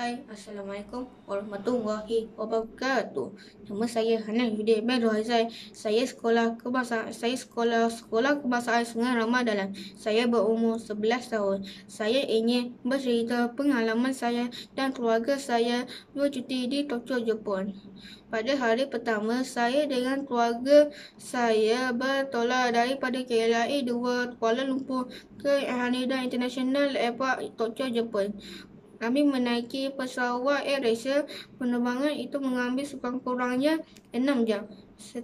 Hai, Assalamualaikum warahmatullahi wabarakatuh. Nama saya Hanan Yudi Bedro Haizai. Saya sekolah kebangsaan saya sekolah sekolah kebangsaan Sungai Ramadalan. Saya berumur 11 tahun. Saya ingin bercerita pengalaman saya dan keluarga saya bercuti di Tokyo, Jepun. Pada hari pertama, saya dengan keluarga saya bertolak daripada KLIA 2 Kuala Lumpur ke Haneda International Airport Tokyo, Jepun. Kami menaiki pesawat AirAsia. Penerbangan itu mengambil sekurang-kurangnya 6 jam.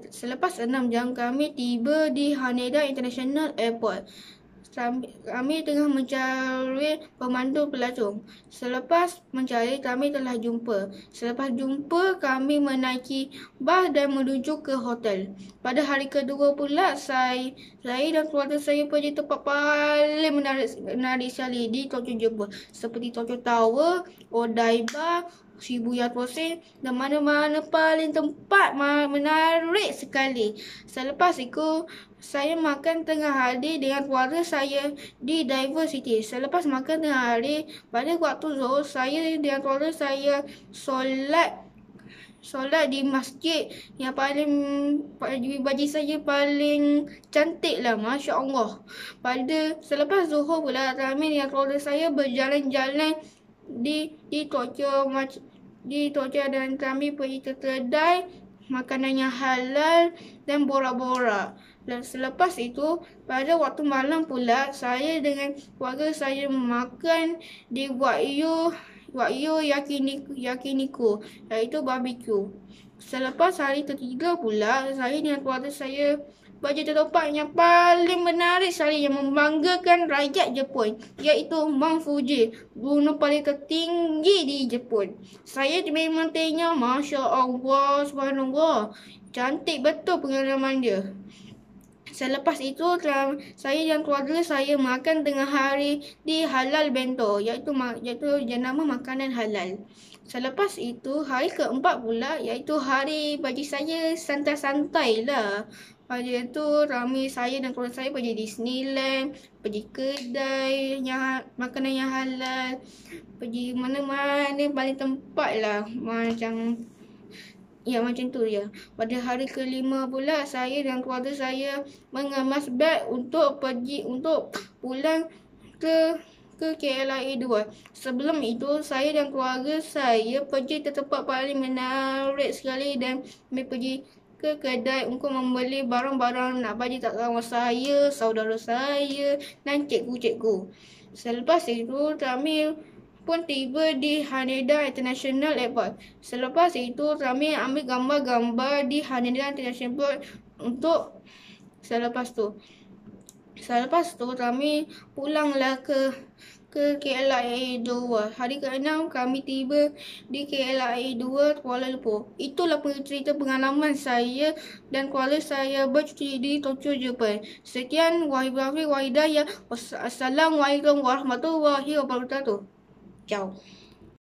Selepas 6 jam, kami tiba di Haneda International Airport kami tengah mencari pemandu pelacung. Selepas mencari, kami telah jumpa. Selepas jumpa, kami menaiki bas dan menuju ke hotel. Pada hari kedua pula, saya, saya dan keluarga saya pergi tempat paling menarik, menarik sekali di Tokyo Jepun. Seperti Tokyo Tower, Odaiba, Shibuya Crossing dan mana-mana paling tempat menarik sekali. Selepas itu, saya makan tengah hari dengan keluarga saya di Diversity. Selepas makan tengah hari, pada waktu zuhur, saya dengan keluarga saya solat solat di masjid yang paling bagi saya paling cantik lah Masya Allah. Pada selepas zuhur pula kami dengan keluarga saya berjalan-jalan di di Tokyo di Tokyo dan kami pergi ke kedai makanan yang halal dan borak-borak. Dan selepas itu, pada waktu malam pula, saya dengan keluarga saya makan di Wagyu Wagyu Yakiniku, Yakiniku iaitu barbecue. Selepas hari ketiga pula, saya dengan keluarga saya baju tempat yang paling menarik sekali yang membanggakan rakyat Jepun iaitu Mount Fuji, gunung paling tertinggi di Jepun. Saya memang tengok Masya Allah Subhanallah. Cantik betul pengalaman dia. Selepas itu, saya dan keluarga saya makan tengah hari di halal bento, iaitu, iaitu jenama makanan halal. Selepas itu, hari keempat pula, iaitu hari bagi saya santai-santai lah. Hari itu ramai saya dan keluarga saya pergi Disneyland, pergi kedai yang makanan yang halal, pergi mana-mana paling tempat lah macam Ya macam tu ya. Pada hari kelima pula saya dan keluarga saya mengemas beg untuk pergi untuk pulang ke ke KLIA 2. Sebelum itu saya dan keluarga saya pergi ke tempat paling menarik sekali dan kami pergi ke kedai untuk membeli barang-barang nak bagi tak kawan saya, saudara saya dan cikgu-cikgu. Selepas itu kami pun tiba di Haneda International Airport. Selepas itu kami ambil gambar-gambar di Haneda International Airport untuk selepas tu. Selepas tu kami pulanglah ke ke KLIA 2. Hari ke-6 kami tiba di KLIA 2 Kuala Lumpur. Itulah cerita pengalaman saya dan keluarga saya bercuti di Tokyo, Jepun. Sekian wahibafi wahidaya. Wassalamualaikum warahmatullahi wabarakatuh. 叫